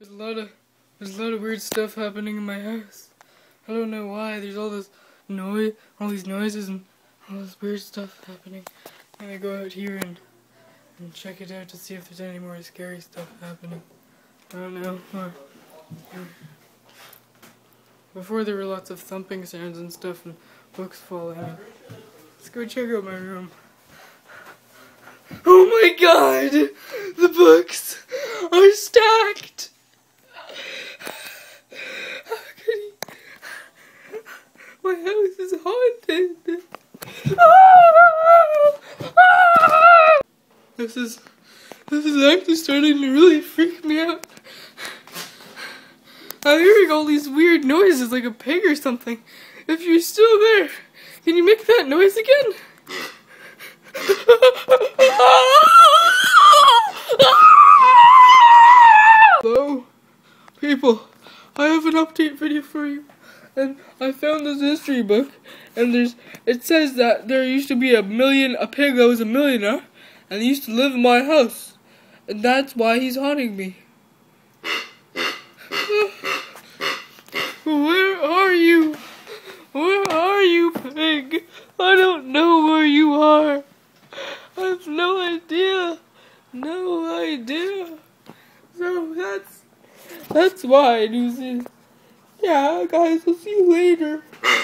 There's a lot of there's a lot of weird stuff happening in my house. I don't know why. There's all this noise, all these noises, and all this weird stuff happening. I'm gonna go out here and and check it out to see if there's any more scary stuff happening. I don't know. Or- hmm. before there were lots of thumping sounds and stuff and books falling. Let's go check out my room. Oh my god! The books are stacked! How could he? My house is haunted! This is this is actually starting to really freak me out. I'm hearing all these weird noises like a pig or something. If you're still there, can you make that noise again? Hello, people. I have an update video for you, and I found this history book, and there's it says that there used to be a million a pig that was a millionaire, and he used to live in my house, and that's why he's haunting me. Where are you? Where are you, pig? I don't know where you are. I have no idea. No idea. So that's that's why I do this. Yeah, guys, I'll see you later.